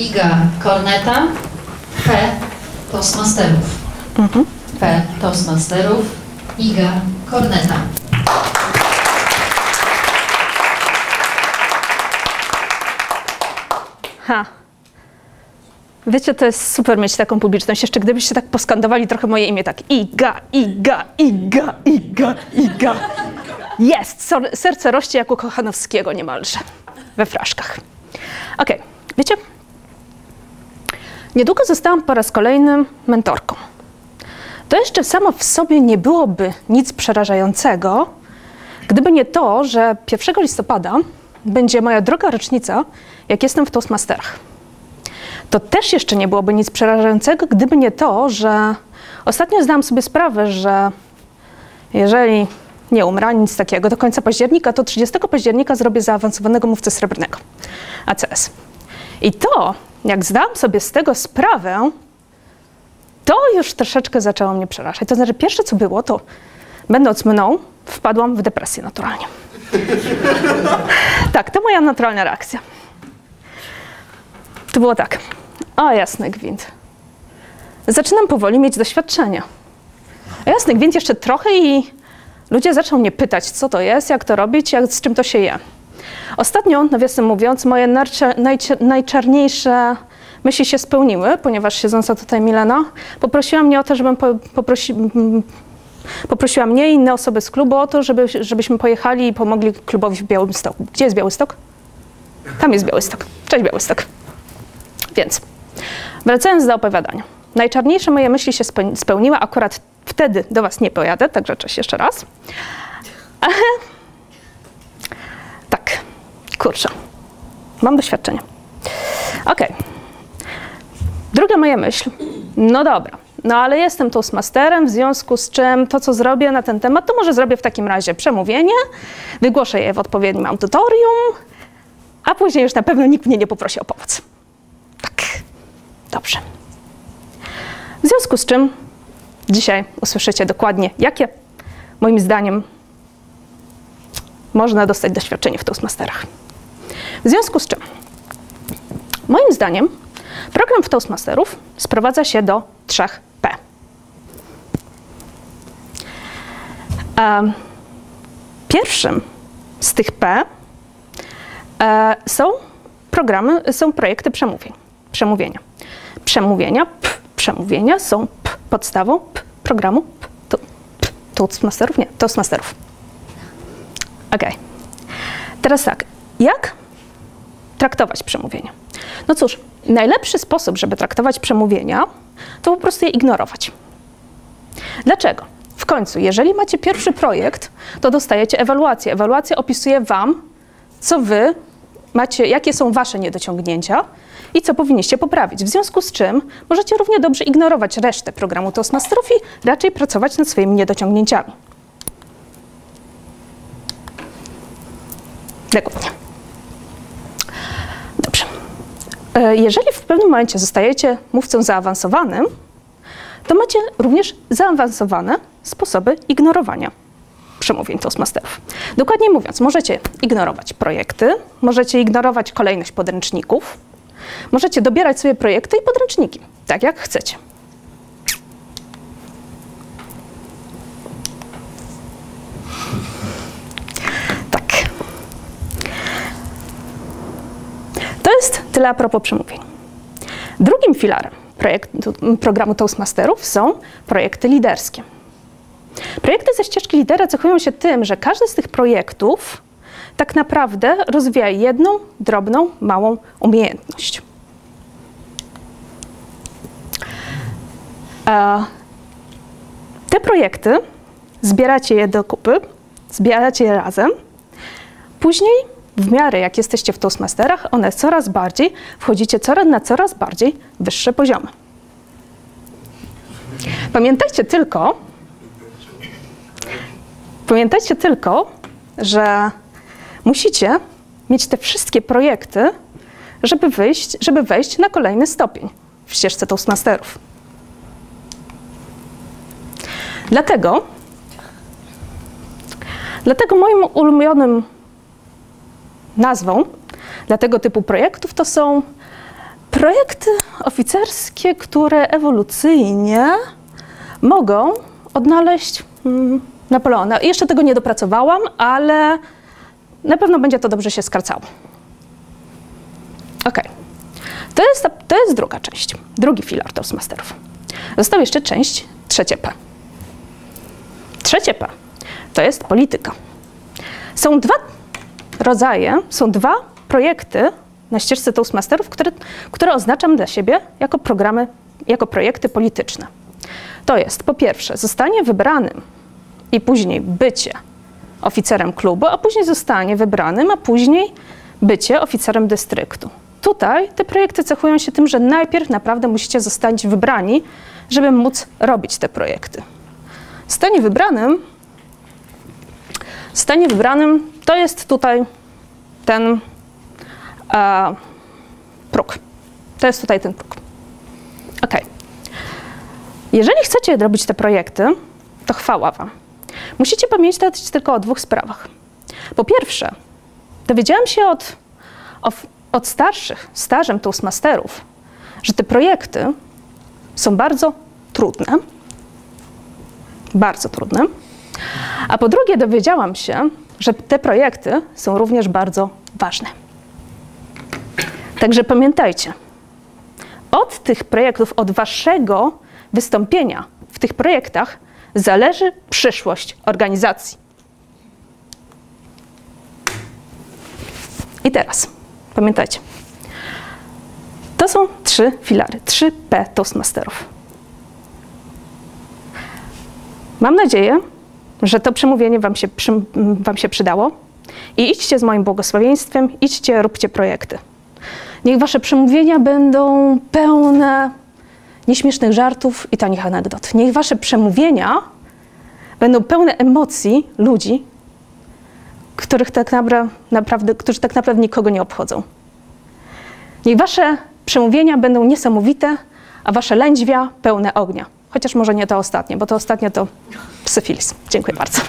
Iga Korneta, P Toastmasterów. P Toastmasterów, Iga Korneta. Ha. Wiecie, to jest super mieć taką publiczność. Jeszcze gdybyście tak poskandowali trochę moje imię, tak Iga, Iga, Iga, Iga, Iga. Jest! Serce rośnie jak u Kochanowskiego niemalże. We fraszkach. Okej, wiecie? Niedługo zostałam po raz kolejny mentorką. To jeszcze samo w sobie nie byłoby nic przerażającego, gdyby nie to, że 1 listopada będzie moja droga rocznica, jak jestem w Toastmasterach. To też jeszcze nie byłoby nic przerażającego, gdyby nie to, że ostatnio zdałam sobie sprawę, że jeżeli nie umrę, ani nic takiego, do końca października, to 30 października zrobię zaawansowanego mówcę srebrnego ACS. I to, jak zdałam sobie z tego sprawę, to już troszeczkę zaczęło mnie przerażać. To znaczy, pierwsze co było, to będąc mną, wpadłam w depresję naturalnie. tak, to moja naturalna reakcja. To było tak. O, jasny gwint. Zaczynam powoli mieć doświadczenie. A jasny gwint jeszcze trochę i ludzie zaczną mnie pytać, co to jest, jak to robić, jak, z czym to się je. Ostatnio, nawiasem mówiąc, moje najczarniejsze myśli się spełniły, ponieważ siedząca tutaj Milena poprosiła mnie o to, żebym po, poprosi, poprosiła mnie i inne osoby z klubu o to, żeby, żebyśmy pojechali i pomogli klubowi w Białymstoku. Gdzie jest Białystok? Tam jest Białystok. Cześć Białystok. Więc, wracając do opowiadania. Najczarniejsze moje myśli się speł- spełniły, akurat wtedy do Was nie pojadę, także cześć jeszcze raz. Kurczę, mam doświadczenie. Okej. Druga moja myśl. No dobra, no ale jestem Toastmasterem, w związku z czym to, co zrobię na ten temat, to może zrobię w takim razie przemówienie, wygłoszę je w odpowiednim audytorium, a później już na pewno nikt mnie nie poprosi o pomoc. Tak, dobrze. W związku z czym dzisiaj usłyszycie dokładnie, jakie moim zdaniem można dostać doświadczenie w Toastmasterach. W związku z czym, moim zdaniem, program w Toastmasterów sprowadza się do trzech P. Pierwszym z tych P e, są programy, są projekty przemówień, przemówienia. Przemówienia, p, przemówienia są p, podstawą p, programu p, to, p, Toastmasterów? Nie, Toastmasterów. Okej. Teraz tak, jak traktować przemówienia? No cóż, najlepszy sposób, żeby traktować przemówienia, to po prostu je ignorować. Dlaczego? W końcu, jeżeli macie pierwszy projekt, to dostajecie ewaluację. Ewaluacja opisuje Wam, co Wy macie, jakie są Wasze niedociągnięcia i co powinniście poprawić. W związku z czym możecie równie dobrze ignorować resztę programu Toastmasterów i raczej pracować nad swoimi niedociągnięciami. Dokładnie. Dobrze. E, Jeżeli w pewnym momencie zostajecie mówcą zaawansowanym, to macie również zaawansowane sposoby ignorowania przemówień Toastmasterów. Dokładnie mówiąc, możecie ignorować projekty, możecie ignorować kolejność podręczników, możecie dobierać sobie projekty i podręczniki, tak jak chcecie. Tak. To jest tyle a propos przemówień. Drugim filarem projektu, programu Toastmasterów są projekty liderskie. Projekty ze ścieżki lidera cechują się tym, że każdy z tych projektów tak naprawdę rozwija jedną, drobną, małą umiejętność. E, Te projekty zbieracie je do kupy, zbieracie je razem. Później, w miarę jak jesteście w Toastmasterach, one coraz bardziej, wchodzicie coraz, na coraz bardziej wyższe poziomy. Pamiętajcie tylko, pamiętajcie tylko, że musicie mieć te wszystkie projekty, żeby, wyjść, żeby wejść na kolejny stopień w ścieżce Toastmasterów. Dlatego, dlatego moim ulubionym nazwą dla tego typu projektów to są projekty oficerskie, które ewolucyjnie mogą odnaleźć mm, Napoleona. Jeszcze tego nie dopracowałam, ale na pewno będzie to dobrze się skracało. Ok. To jest, to jest druga część, drugi filar Toastmasterów. Został jeszcze część trzecie P. Trzecie P to jest polityka. Są dwa rodzaje, są dwa projekty na ścieżce Toastmasterów, które, które oznaczam dla siebie jako programy, jako projekty polityczne. To jest po pierwsze zostanie wybranym i później bycie oficerem klubu, a później zostanie wybranym, a później bycie oficerem dystryktu. Tutaj te projekty cechują się tym, że najpierw naprawdę musicie zostać wybrani, żeby móc robić te projekty. Stanie wybranym, stanie wybranym to jest tutaj ten e, próg. To jest tutaj ten próg. Ok. Jeżeli chcecie robić te projekty, to chwała Wam. Musicie pamiętać tylko o dwóch sprawach. Po pierwsze, dowiedziałam się od, od starszych, stażem Toastmasterów, że te projekty są bardzo trudne. Bardzo trudne. A po drugie, dowiedziałam się, że te projekty są również bardzo ważne. Także pamiętajcie, od tych projektów, od waszego wystąpienia w tych projektach zależy przyszłość organizacji. I teraz pamiętajcie, to są trzy filary, trzy P Toastmasterów. Mam nadzieję, że to przemówienie wam się, przy, wam się przydało i idźcie z moim błogosławieństwem, idźcie, róbcie projekty. Niech wasze przemówienia będą pełne nieśmiesznych żartów i tanich anegdot. Niech wasze przemówienia będą pełne emocji ludzi, których tak napra- naprawdę, którzy tak naprawdę nikogo nie obchodzą. Niech wasze przemówienia będą niesamowite, a wasze lędźwia pełne ognia. Chociaż może nie to ostatnie, bo to ostatnie to syfilis. Dziękuję bardzo.